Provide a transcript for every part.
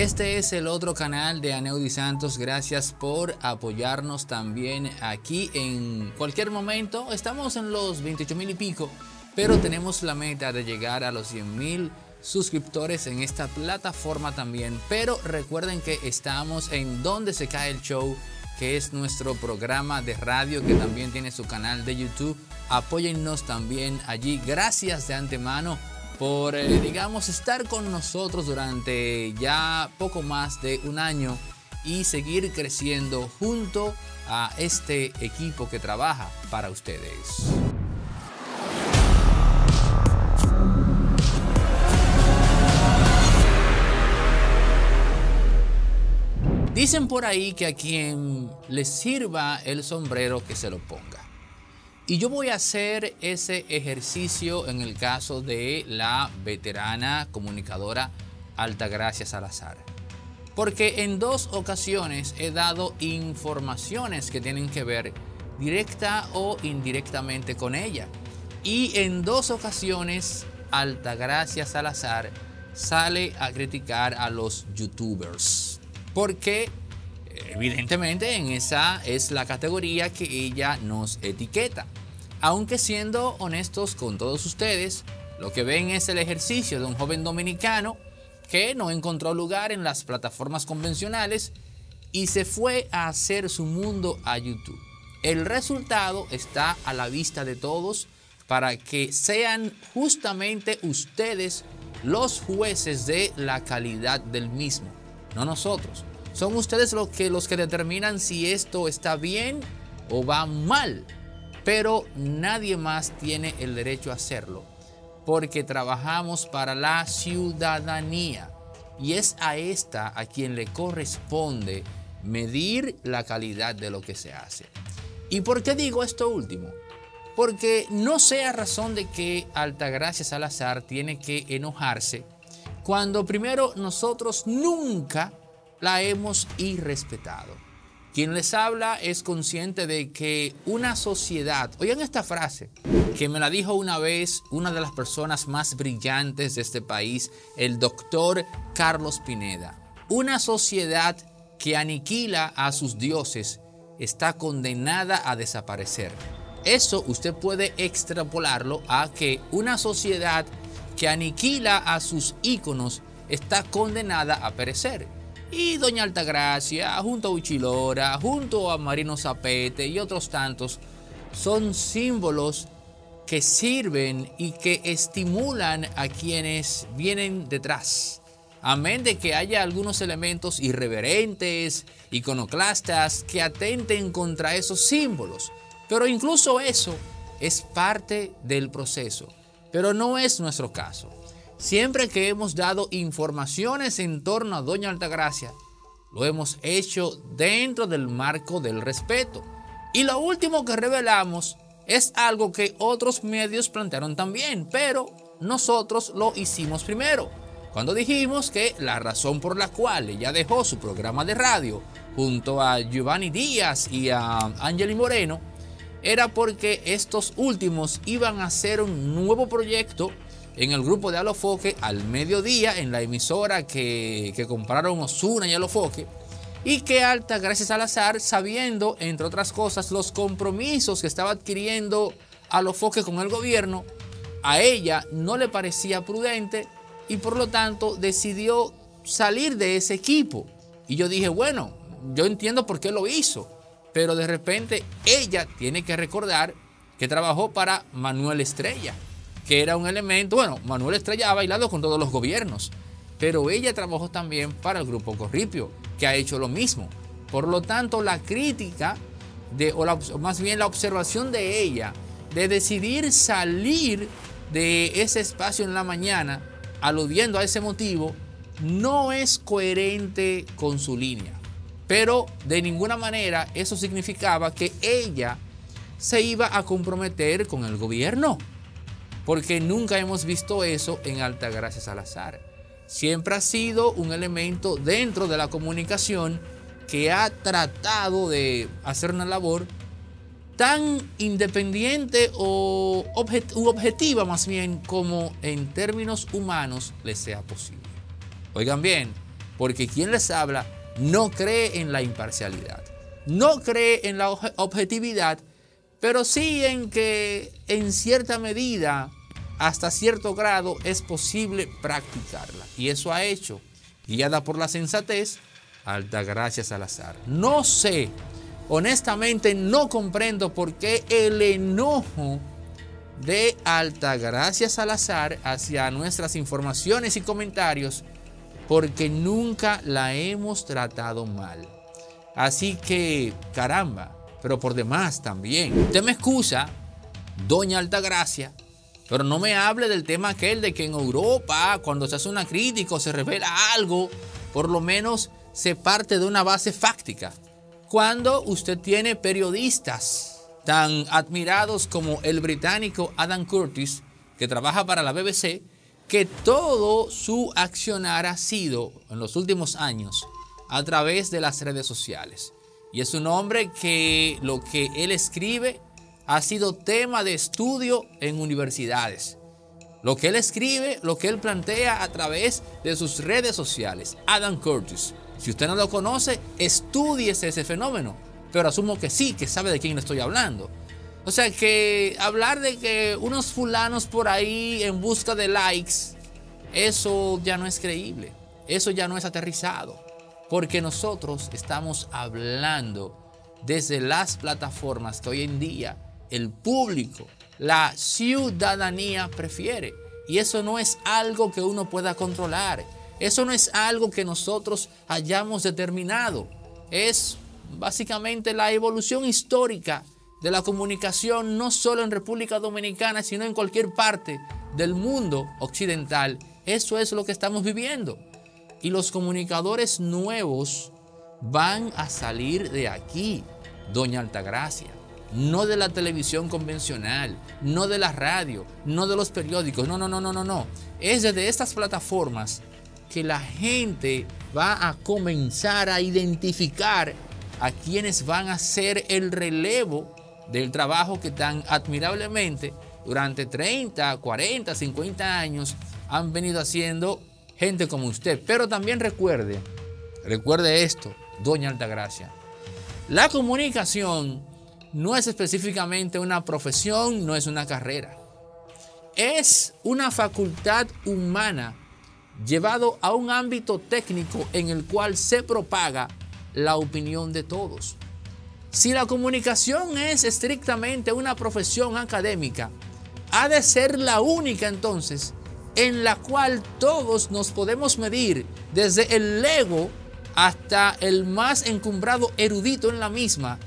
Este es el otro canal de Aneudi Santos. Gracias por apoyarnos también aquí en cualquier momento. Estamos en los 28 mil y pico, pero tenemos la meta de llegar a los 100 mil suscriptores en esta plataforma también. Pero recuerden que estamos en Donde se cae el show, que es nuestro programa de radio que también tiene su canal de YouTube. Apóyennos también allí. Gracias de antemano por, eh, digamos, estar con nosotros durante ya poco más de un año y seguir creciendo junto a este equipo que trabaja para ustedes. Dicen por ahí que a quien le sirva el sombrero que se lo ponga. Y yo voy a hacer ese ejercicio en el caso de la veterana comunicadora Altagracia Salazar. Porque en dos ocasiones he dado informaciones que tienen que ver directa o indirectamente con ella. Y en dos ocasiones Altagracia Salazar sale a criticar a los youtubers. Porque evidentemente en esa es la categoría que ella nos etiqueta. Aunque siendo honestos con todos ustedes, lo que ven es el ejercicio de un joven dominicano que no encontró lugar en las plataformas convencionales y se fue a hacer su mundo a YouTube. El resultado está a la vista de todos para que sean justamente ustedes los jueces de la calidad del mismo, no nosotros. Son ustedes los que, los que determinan si esto está bien o va mal pero nadie más tiene el derecho a hacerlo, porque trabajamos para la ciudadanía y es a esta a quien le corresponde medir la calidad de lo que se hace. ¿Y por qué digo esto último? Porque no sea razón de que Altagracia Salazar tiene que enojarse cuando primero nosotros nunca la hemos irrespetado. Quien les habla es consciente de que una sociedad, oigan esta frase, que me la dijo una vez una de las personas más brillantes de este país, el doctor Carlos Pineda. Una sociedad que aniquila a sus dioses está condenada a desaparecer. Eso usted puede extrapolarlo a que una sociedad que aniquila a sus íconos está condenada a perecer. Y Doña Altagracia, junto a Uchilora, junto a Marino Zapete y otros tantos, son símbolos que sirven y que estimulan a quienes vienen detrás. Amén de que haya algunos elementos irreverentes, iconoclastas, que atenten contra esos símbolos. Pero incluso eso es parte del proceso. Pero no es nuestro caso. Siempre que hemos dado informaciones en torno a Doña Altagracia, lo hemos hecho dentro del marco del respeto. Y lo último que revelamos es algo que otros medios plantearon también, pero nosotros lo hicimos primero. Cuando dijimos que la razón por la cual ella dejó su programa de radio junto a Giovanni Díaz y a Angeli Moreno era porque estos últimos iban a hacer un nuevo proyecto en el grupo de Alofoque al mediodía en la emisora que, compraron Osuna y Alofoque. Y que Alta, gracias al azar, sabiendo, entre otras cosas, los compromisos que estaba adquiriendo Alofoque con el gobierno, a ella no le parecía prudente y por lo tanto decidió salir de ese equipo. Y yo dije, bueno, yo entiendo por qué lo hizo, pero de repente ella tiene que recordar que trabajó para Manuel Estrella que era un elemento, bueno, Manuel Estrella ha bailado con todos los gobiernos, pero ella trabajó también para el grupo Corripio, que ha hecho lo mismo. Por lo tanto, la crítica, de, o, más bien la observación de ella, de decidir salir de ese espacio en la mañana, aludiendo a ese motivo, no es coherente con su línea. Pero de ninguna manera eso significaba que ella se iba a comprometer con el gobierno porque nunca hemos visto eso en Altagracia Salazar. Siempre ha sido un elemento dentro de la comunicación que ha tratado de hacer una labor tan independiente o objetiva más bien como en términos humanos le sea posible. Oigan bien, porque quien les habla no cree en la imparcialidad, no cree en la objetividad, pero sí en que en cierta medida, hasta cierto grado, es posible practicarla. Y eso ha hecho, guiada por la sensatez, Altagracia Salazar. No sé, honestamente no comprendo por qué el enojo de Altagracia Salazar hacia nuestras informaciones y comentarios, porque nunca la hemos tratado mal. Así que, caramba, pero por demás también. Usted me excusa, doña Altagracia, pero no me hable del tema aquel de que en Europa, cuando se hace una crítica o se revela algo, por lo menos se parte de una base fáctica. Cuando usted tiene periodistas tan admirados como el británico Adam Curtis, que trabaja para la BBC, que todo su accionar ha sido en los últimos años a través de las redes sociales. Y es un hombre que lo que él escribe ha sido tema de estudio en universidades. Lo que él escribe, lo que él plantea a través de sus redes sociales. Adam Curtis. Si usted no lo conoce, estudiese ese fenómeno. Pero asumo que sí, que sabe de quién le estoy hablando. O sea que hablar de que unos fulanos por ahí en busca de likes, eso ya no es creíble. Eso ya no es aterrizado. Porque nosotros estamos hablando desde las plataformas que hoy en día el público, la ciudadanía prefiere. Y eso no es algo que uno pueda controlar. Eso no es algo que nosotros hayamos determinado. Es básicamente la evolución histórica de la comunicación no solo en República Dominicana, sino en cualquier parte del mundo occidental. Eso es lo que estamos viviendo. Y los comunicadores nuevos van a salir de aquí, Doña Altagracia. No de la televisión convencional, no de la radio, no de los periódicos, no, no, no, no, no, no. Es desde estas plataformas que la gente va a comenzar a identificar a quienes van a ser el relevo del trabajo que tan admirablemente durante 30, 40, 50 años han venido haciendo gente como usted. Pero también recuerde, recuerde esto, doña Altagracia, la comunicación no es específicamente una profesión, no es una carrera. Es una facultad humana llevado a un ámbito técnico en el cual se propaga la opinión de todos. Si la comunicación es estrictamente una profesión académica, ha de ser la única entonces en la cual todos nos podemos medir desde el ego hasta el más encumbrado erudito en la misma,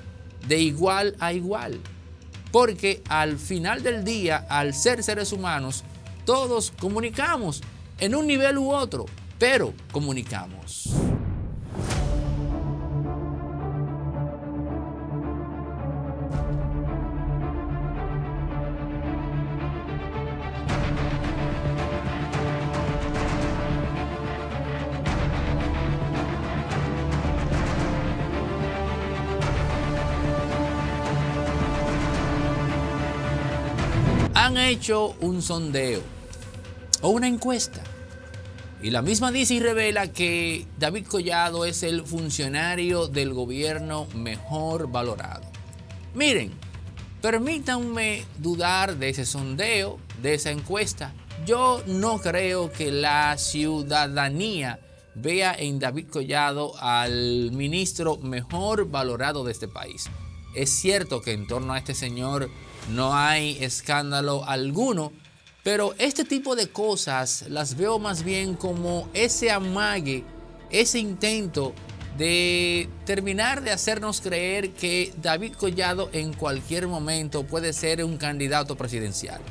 de igual a igual. Porque al final del día, al ser seres humanos, todos comunicamos en un nivel u otro, pero comunicamos. Han hecho un sondeo o una encuesta. Y la misma dice y revela que David Collado es el funcionario del gobierno mejor valorado. Miren, permítanme dudar de ese sondeo, de esa encuesta. Yo no creo que la ciudadanía vea en David Collado al ministro mejor valorado de este país. Es cierto que en torno a este señor no hay escándalo alguno, pero este tipo de cosas las veo más bien como ese amague, ese intento de terminar de hacernos creer que David Collado en cualquier momento puede ser un candidato presidencial.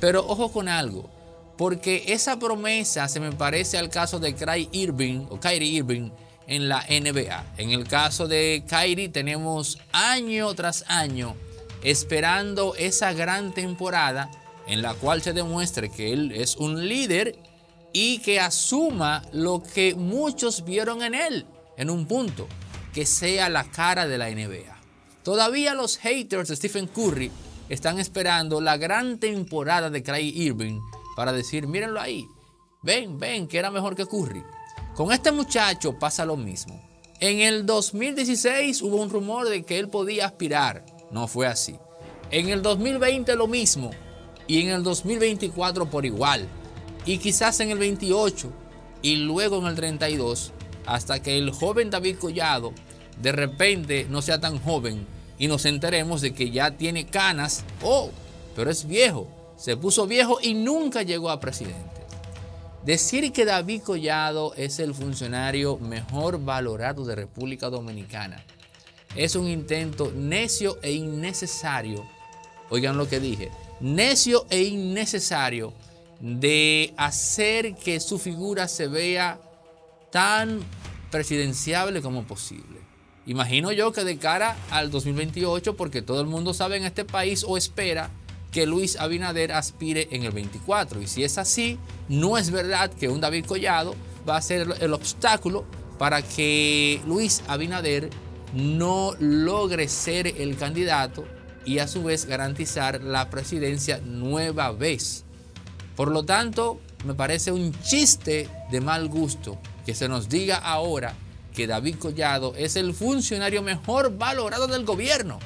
Pero ojo con algo, porque esa promesa se me parece al caso de Kyrie Irving o Kyrie Irving en la NBA. En el caso de Kyrie tenemos año tras año esperando esa gran temporada en la cual se demuestre que él es un líder y que asuma lo que muchos vieron en él en un punto, que sea la cara de la NBA. Todavía los haters de Stephen Curry están esperando la gran temporada de Craig Irving para decir, mírenlo ahí, ven, ven, que era mejor que Curry. Con este muchacho pasa lo mismo. En el 2016 hubo un rumor de que él podía aspirar. No fue así. En el 2020 lo mismo. Y en el 2024 por igual. Y quizás en el 28. Y luego en el 32. Hasta que el joven David Collado de repente no sea tan joven y nos enteremos de que ya tiene canas. Oh, pero es viejo. Se puso viejo y nunca llegó a presidente. Decir que David Collado es el funcionario mejor valorado de República Dominicana es un intento necio e innecesario, oigan lo que dije, necio e innecesario de hacer que su figura se vea tan presidenciable como posible. Imagino yo que de cara al 2028, porque todo el mundo sabe en este país o espera que Luis Abinader aspire en el 24. Y si es así, no es verdad que un David Collado va a ser el obstáculo para que Luis Abinader no logre ser el candidato y a su vez garantizar la presidencia nueva vez. Por lo tanto, me parece un chiste de mal gusto que se nos diga ahora que David Collado es el funcionario mejor valorado del gobierno.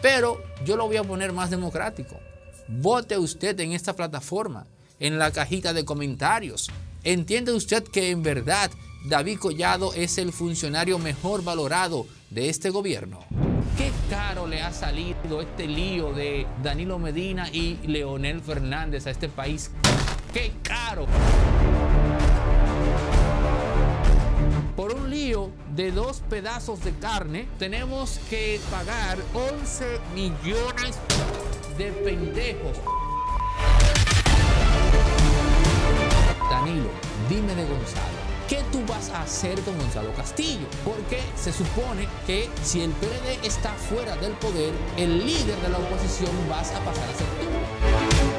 Pero yo lo voy a poner más democrático. Vote usted en esta plataforma, en la cajita de comentarios. ¿Entiende usted que en verdad David Collado es el funcionario mejor valorado de este gobierno? ¿Qué caro le ha salido este lío de Danilo Medina y Leonel Fernández a este país? ¡Qué caro! Por un lío de dos pedazos de carne, tenemos que pagar 11 millones de pendejos. Danilo, dime de Gonzalo. ¿Qué tú vas a hacer con Gonzalo Castillo? Porque se supone que si el PLD está fuera del poder, el líder de la oposición vas a pasar a ser tú.